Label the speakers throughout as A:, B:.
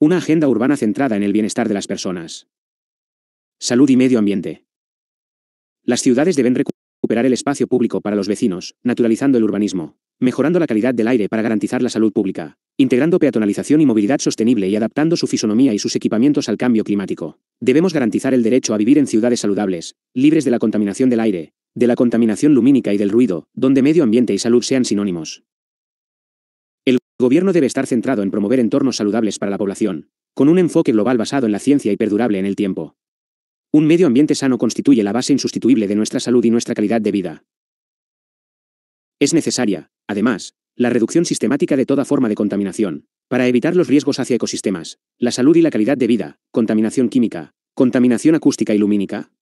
A: Una agenda urbana centrada en el bienestar de las personas. Salud y medio ambiente. Las ciudades deben recuperar el espacio público para los vecinos, naturalizando el urbanismo, mejorando la calidad del aire para garantizar la salud pública, integrando peatonalización y movilidad sostenible y adaptando su fisonomía y sus equipamientos al cambio climático. Debemos garantizar el derecho a vivir en ciudades saludables, libres de la contaminación del aire, de la contaminación lumínica y del ruido, donde medio ambiente y salud sean sinónimos. Gobierno debe estar centrado en promover entornos saludables para la población, con un enfoque global basado en la ciencia y perdurable en el tiempo. Un medio ambiente sano constituye la base insustituible de nuestra salud y nuestra calidad de vida. Es necesaria, además, la reducción sistemática de toda forma de contaminación, para evitar los riesgos hacia ecosistemas, la salud y la calidad de vida, contaminación química, contaminación acústica y lumínica.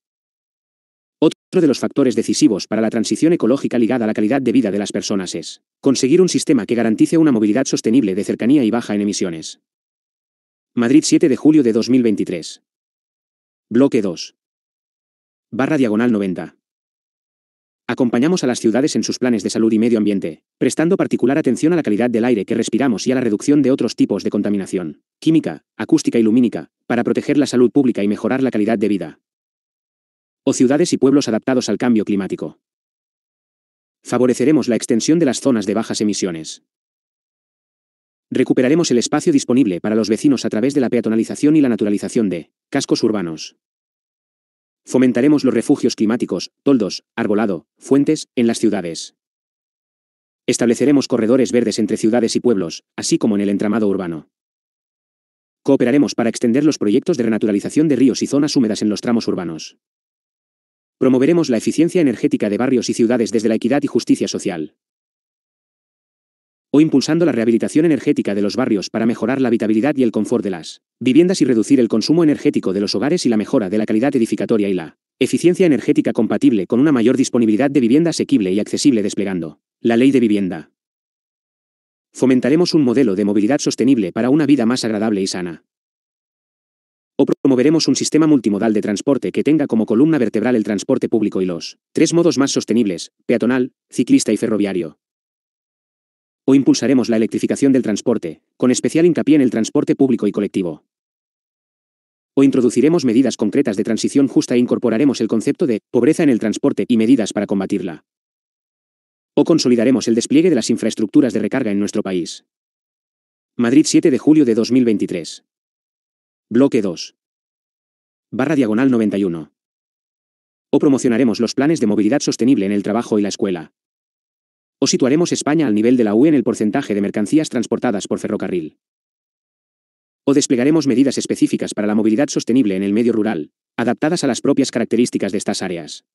A: Otro de los factores decisivos para la transición ecológica ligada a la calidad de vida de las personas es conseguir un sistema que garantice una movilidad sostenible de cercanía y baja en emisiones. Madrid 7 de julio de 2023. Bloque 2. Barra diagonal 90. Acompañamos a las ciudades en sus planes de salud y medio ambiente, prestando particular atención a la calidad del aire que respiramos y a la reducción de otros tipos de contaminación, química, acústica y lumínica, para proteger la salud pública y mejorar la calidad de vida. O ciudades y pueblos adaptados al cambio climático. Favoreceremos la extensión de las zonas de bajas emisiones. Recuperaremos el espacio disponible para los vecinos a través de la peatonalización y la naturalización de cascos urbanos. Fomentaremos los refugios climáticos, toldos, arbolado, fuentes, en las ciudades. Estableceremos corredores verdes entre ciudades y pueblos, así como en el entramado urbano. Cooperaremos para extender los proyectos de renaturalización de ríos y zonas húmedas en los tramos urbanos. Promoveremos la eficiencia energética de barrios y ciudades desde la equidad y justicia social o impulsando la rehabilitación energética de los barrios para mejorar la habitabilidad y el confort de las viviendas y reducir el consumo energético de los hogares y la mejora de la calidad edificatoria y la eficiencia energética compatible con una mayor disponibilidad de vivienda asequible y accesible desplegando la ley de vivienda. Fomentaremos un modelo de movilidad sostenible para una vida más agradable y sana. O promoveremos un sistema multimodal de transporte que tenga como columna vertebral el transporte público y los tres modos más sostenibles, peatonal, ciclista y ferroviario o impulsaremos la electrificación del transporte, con especial hincapié en el transporte público y colectivo. O introduciremos medidas concretas de transición justa e incorporaremos el concepto de pobreza en el transporte y medidas para combatirla. O consolidaremos el despliegue de las infraestructuras de recarga en nuestro país. Madrid 7 de julio de 2023. Bloque 2. Barra diagonal 91. O promocionaremos los planes de movilidad sostenible en el trabajo y la escuela. O situaremos España al nivel de la UE en el porcentaje de mercancías transportadas por ferrocarril. O desplegaremos medidas específicas para la movilidad sostenible en el medio rural, adaptadas a las propias características de estas áreas.